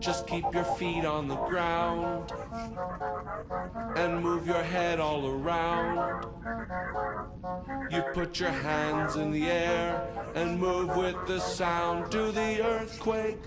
Just keep your feet on the ground and move your head all around. You put your hands in the air and move with the sound. to the earthquake.